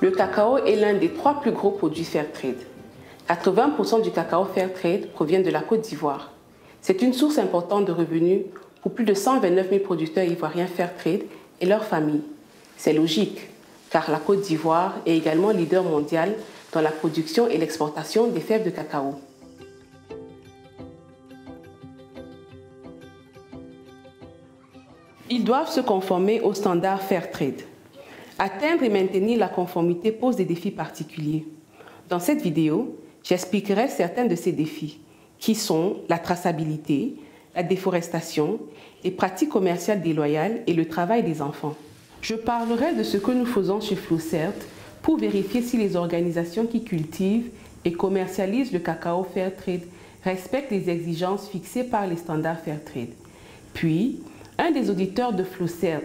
Le cacao est l'un des trois plus gros produits Fairtrade. 80% du cacao Fairtrade provient de la Côte d'Ivoire. C'est une source importante de revenus pour plus de 129 000 producteurs ivoiriens Fairtrade et leurs familles. C'est logique, car la Côte d'Ivoire est également leader mondial dans la production et l'exportation des fèves de cacao. Ils doivent se conformer aux standards Fairtrade. Atteindre et maintenir la conformité pose des défis particuliers. Dans cette vidéo, j'expliquerai certains de ces défis, qui sont la traçabilité, la déforestation, les pratiques commerciales déloyales et le travail des enfants. Je parlerai de ce que nous faisons chez Flowcert pour vérifier si les organisations qui cultivent et commercialisent le cacao Fairtrade respectent les exigences fixées par les standards Fairtrade. Puis, un des auditeurs de Flowcert,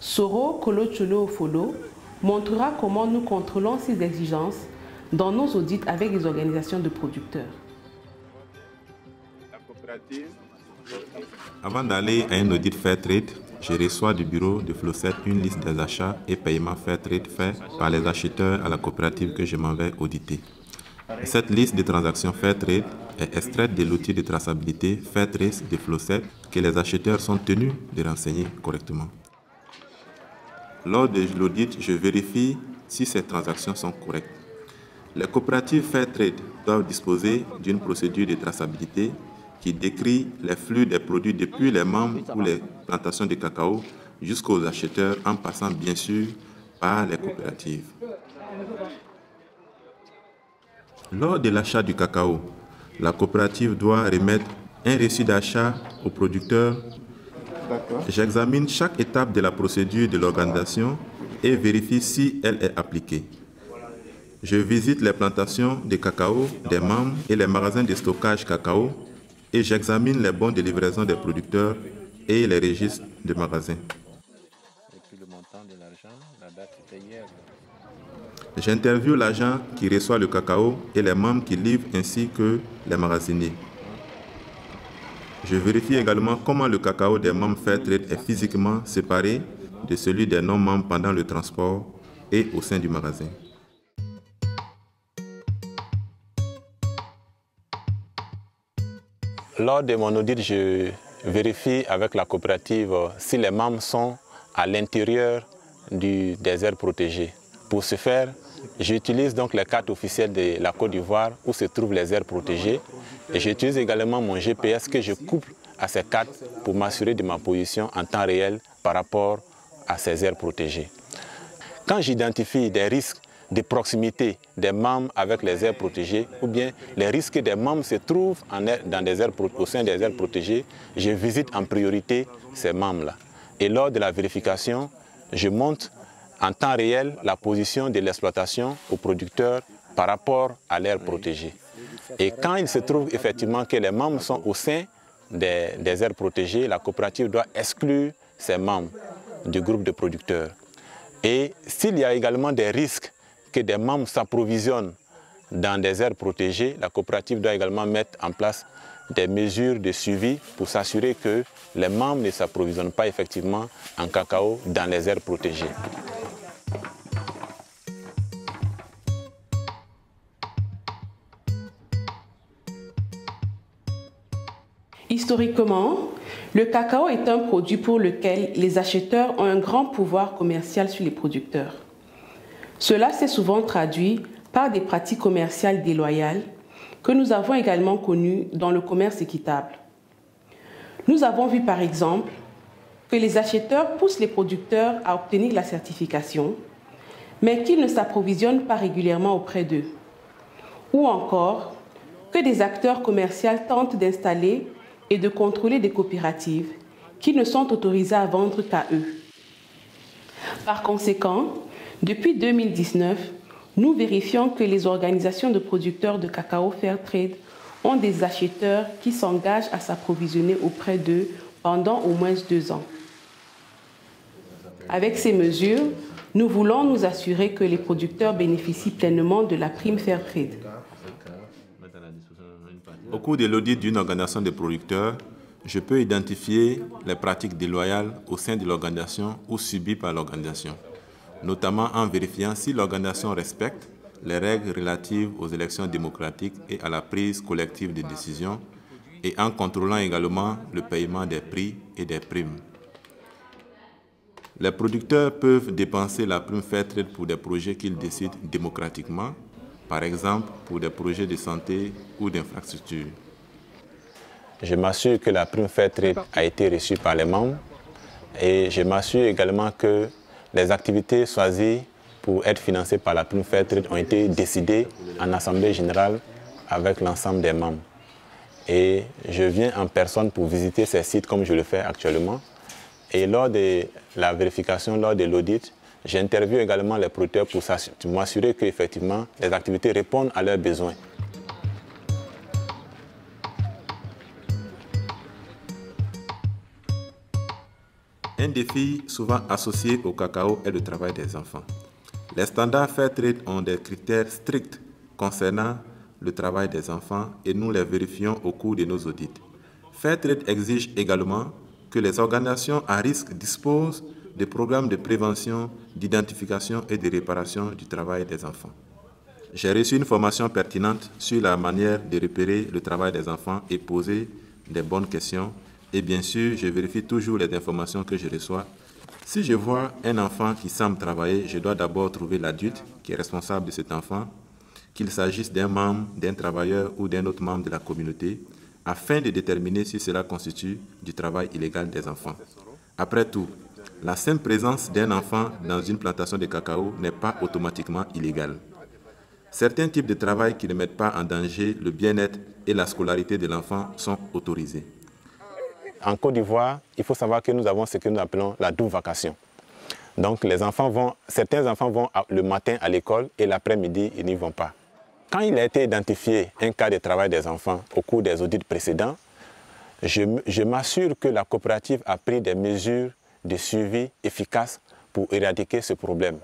Soro Kolocholo Ofolo, montrera comment nous contrôlons ces exigences dans nos audits avec les organisations de producteurs. Avant d'aller à un audit Fairtrade, je reçois du bureau de Flowcert une liste des achats et paiements Fairtrade faits par les acheteurs à la coopérative que je m'en vais auditer. Cette liste de transactions Fairtrade est extraite de l'outil de traçabilité Fairtrace de Flowcert que les acheteurs sont tenus de renseigner correctement. Lors de l'audit, je vérifie si ces transactions sont correctes. Les coopératives Fairtrade doivent disposer d'une procédure de traçabilité qui décrit les flux des produits depuis les membres ou les plantations de cacao jusqu'aux acheteurs en passant bien sûr par les coopératives. Lors de l'achat du cacao, la coopérative doit remettre un reçu d'achat au producteur. J'examine chaque étape de la procédure de l'organisation et vérifie si elle est appliquée. Je visite les plantations de cacao des membres et les magasins de stockage cacao et j'examine les bons de livraison des producteurs et les registres de magasins. J'interviewe l'agent qui reçoit le cacao et les membres qui livrent ainsi que les magasiniers. Je vérifie également comment le cacao des membres Fairtrade est physiquement séparé de celui des non-membres pendant le transport et au sein du magasin. Lors de mon audit, je vérifie avec la coopérative si les membres sont à l'intérieur du désert protégé. Pour ce faire, j'utilise donc les cartes officielles de la Côte d'Ivoire où se trouvent les aires protégées et j'utilise également mon GPS que je couple à ces cartes pour m'assurer de ma position en temps réel par rapport à ces aires protégées. Quand j'identifie des risques de proximité des membres avec les aires protégées ou bien les risques des membres se trouvent en dans des aires, au sein des aires protégées, je visite en priorité ces membres-là. Et lors de la vérification, je monte en temps réel la position de l'exploitation au producteur par rapport à l'aire protégée. Et quand il se trouve effectivement que les membres sont au sein des, aires protégées, la coopérative doit exclure ces membres du groupe de producteurs. Et s'il y a également des risques que des membres s'approvisionnent dans des aires protégées, la coopérative doit également mettre en place des mesures de suivi pour s'assurer que les membres ne s'approvisionnent pas effectivement en cacao dans les aires protégées. Historiquement, le cacao est un produit pour lequel les acheteurs ont un grand pouvoir commercial sur les producteurs. Cela s'est souvent traduit par des pratiques commerciales déloyales que nous avons également connues dans le commerce équitable. Nous avons vu par exemple que les acheteurs poussent les producteurs à obtenir la certification, mais qu'ils ne s'approvisionnent pas régulièrement auprès d'eux. Ou encore que des acteurs commerciaux tentent d'installer et de contrôler des coopératives qui ne sont autorisées à vendre qu'à eux. Par conséquent, depuis 2019, nous vérifions que les organisations de producteurs de cacao Fairtrade ont des acheteurs qui s'engagent à s'approvisionner auprès d'eux pendant au moins deux ans. Avec ces mesures, nous voulons nous assurer que les producteurs bénéficient pleinement de la prime Fairtrade. Au cours de l'audit d'une organisation de producteurs, je peux identifier les pratiques déloyales au sein de l'organisation ou subies par l'organisation. notamment en vérifiant si l'organisation respecte les règles relatives aux élections démocratiques et à la prise collective de décisions et en contrôlant également le paiement des prix et des primes. Les producteurs peuvent dépenser la prime Fairtrade pour des projets qu'ils décident démocratiquement, par exemple pour des projets de santé ou d'infrastructure. Je m'assure que la prime Fairtrade a été reçue par les membres et je m'assure également que les activités choisies pour être financées par la prime Fairtrade ont été décidées en Assemblée générale avec l'ensemble des membres. Et je viens en personne pour visiter ces sites comme je le fais actuellement et lors de la vérification, lors de l'audit, j'interviewe également les producteurs pour m'assurer qu'effectivement les activités répondent à leurs besoins. Un défi souvent associé au cacao est le travail des enfants. Les standards Fairtrade ont des critères stricts concernant le travail des enfants et nous les vérifions au cours de nos audits. Fairtrade exige également que les organisations à risque disposent de programmes de prévention, d'identification et de réparation du travail des enfants. J'ai reçu une formation pertinente sur la manière de repérer le travail des enfants et poser des bonnes questions. Et bien sûr, je vérifie toujours les informations que je reçois. Si je vois un enfant qui semble travailler, je dois d'abord trouver l'adulte qui est responsable de cet enfant, qu'il s'agisse d'un membre, d'un travailleur ou d'un autre membre de la communauté, afin de déterminer si cela constitue du travail illégal des enfants. Après tout, la simple présence d'un enfant dans une plantation de cacao n'est pas automatiquement illégale. Certains types de travail qui ne mettent pas en danger le bien-être et la scolarité de l'enfant sont autorisés. En Côte d'Ivoire, il faut savoir que nous avons ce que nous appelons la double vacation. Donc les enfants vont, certains enfants vont le matin à l'école et l'après-midi, ils n'y vont pas. Quand il a été identifié un cas de travail des enfants au cours des audits précédents, je, m'assure que la coopérative a pris des mesures de suivi efficaces pour éradiquer ce problème.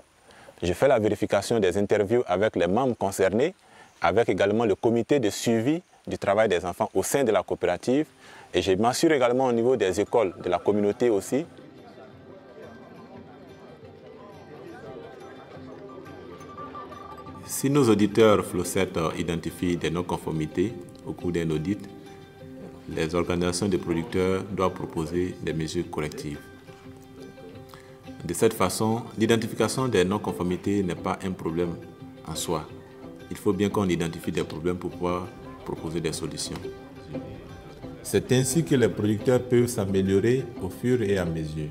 Je fais la vérification des interviews avec les membres concernés, avec également le comité de suivi du travail des enfants au sein de la coopérative et je m'assure également au niveau des écoles, de la communauté aussi, Si nos auditeurs Flosset identifient des non-conformités au cours d'un audit, les organisations de producteurs doivent proposer des mesures correctives. De cette façon, l'identification des non-conformités n'est pas un problème en soi. Il faut bien qu'on identifie des problèmes pour pouvoir proposer des solutions. C'est ainsi que les producteurs peuvent s'améliorer au fur et à mesure.